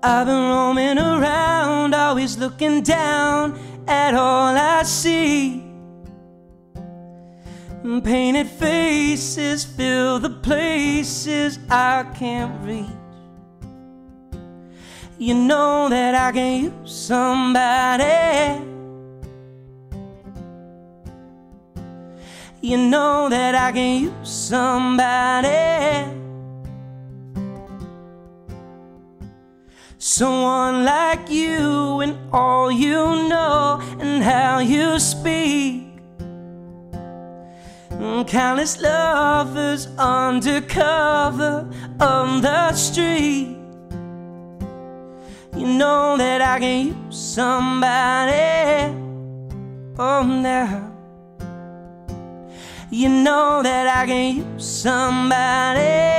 I've been roaming around, always looking down at all I see. Painted faces fill the places I can't reach. You know that I can use somebody. You know that I can use somebody. Someone like you and all you know and how you speak. Countless lovers undercover on the street. You know that I can use somebody. Oh, now. You know that I can use somebody.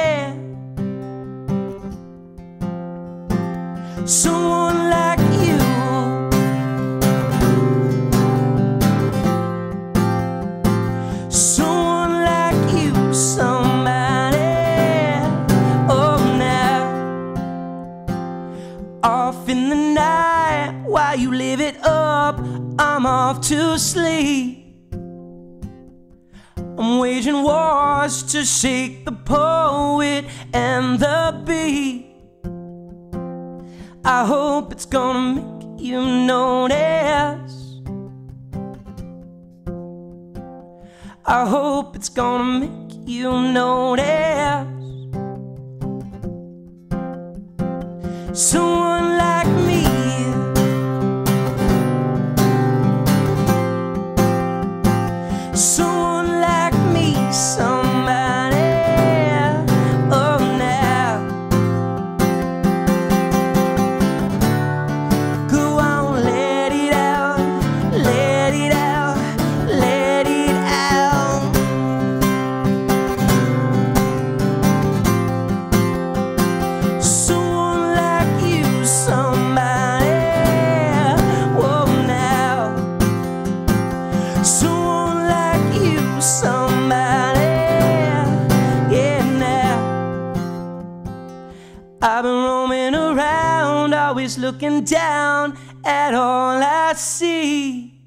Someone like you. Someone like you, somebody. Oh, now. Off in the night while you live it up, I'm off to sleep. I'm waging wars to shake the poet and the beat. I hope it's gonna make you notice. I hope it's gonna make you notice. Someone like me. Someone always looking down at all I see.